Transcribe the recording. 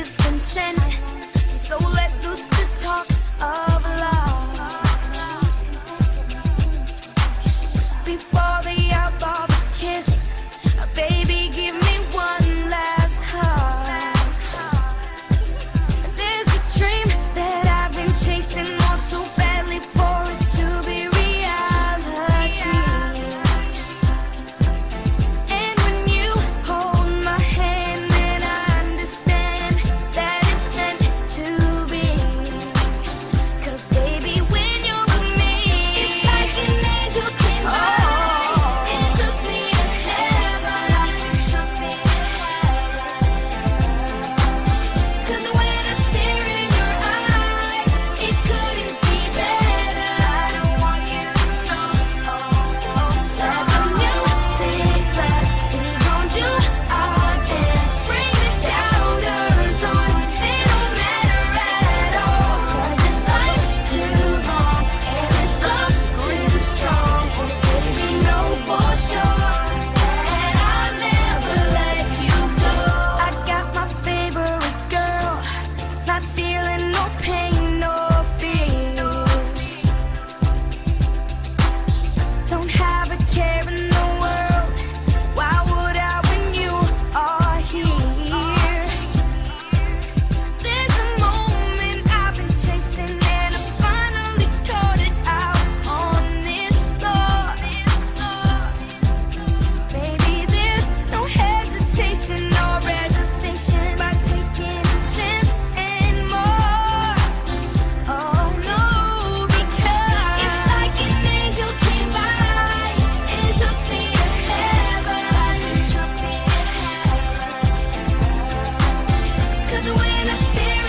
has been sent when I stare